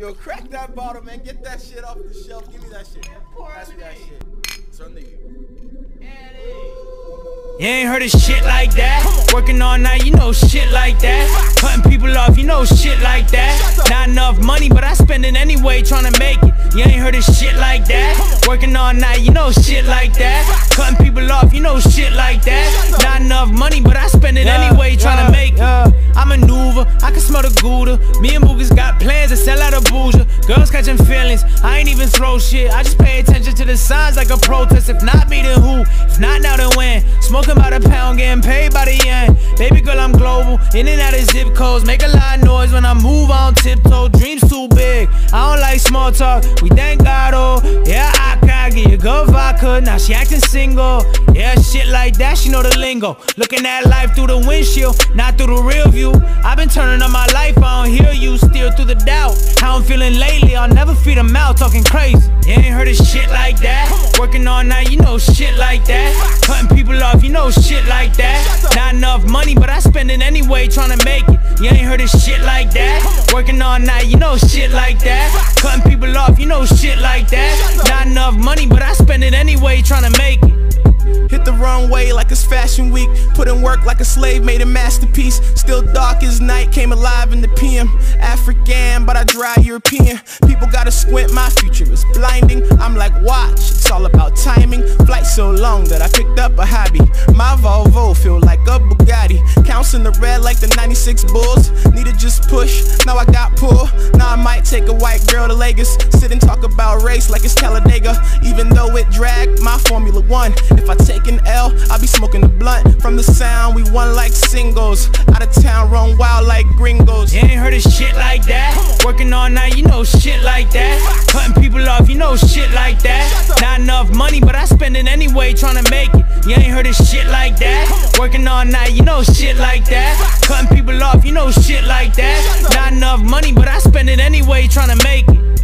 Yo, crack that bottle, man. Get that shit off the shelf. Give me that shit. Pass me that shit. It's the You ain't heard of shit like that. Working all night, you know shit like that. Cutting people off, you know shit like that. Not enough money, but I spend it anyway, trying to make it. You ain't heard of shit like that. Working all night, you know shit like that. Cutting people off, you know shit like that. Not enough money, but I spend it anyway, trying to make it. I can smell the Gouda. Me and Boogas got plans to sell out a bouger. Girls catching feelings, I ain't even throw shit. I just pay attention to the signs like a protest. If not me, then who? Not now, then when? Smoking by the pound, getting paid by the yen. Baby girl, I'm global, in and out of zip codes. Make a lot of noise when I move on tiptoe. Dreams too big, I don't like small talk. We thank God, oh, yeah, I can get you good vodka. Now she acting single, yeah, shit like that, she know the lingo. Looking at life through the windshield, not through the real view. I've been turning on my life, I don't hear you, steer through the doubt. How I'm feeling lately, I'll never feed them out, talking crazy. You ain't heard of shit like that. Working all night, you know shit like that. Cutting people off, you know shit like that. Not enough money, but I spend it anyway, trying to make it. You ain't heard of shit like that. Working all night, you know shit like that. Cutting people off, you know shit like that. Not enough money, but I spend it anyway, trying to make it. Hit the wrong way like it's fashion week. Put in work like a slave, made a masterpiece. Still dark as night, came alive in the PM. African, but I dry European. People gotta squint, my future is blinding. I'm like, watch, it's all about timing. So long that I picked up a hobby. My Volvo feel like a Bugatti. Counts in the red like the 96 Bulls. Need to just push, now I got pull. Take a white girl to Lagos. Sit and talk about race like it's Talladega. Even though it dragged my Formula One. If I take an L, I'll be smoking the blunt. From the sound, we won like singles. Out of town, run wild like gringos. You ain't heard of shit like that. Working all night, you know shit like that. Cutting people off, you know shit like that. Not enough money, but I spend it anyway, trying to make it. You ain't heard of shit like that. Working all night, you know shit like that. Cutting people off, you know shit like that. Not enough money, but I spend it anyway, trying to make it.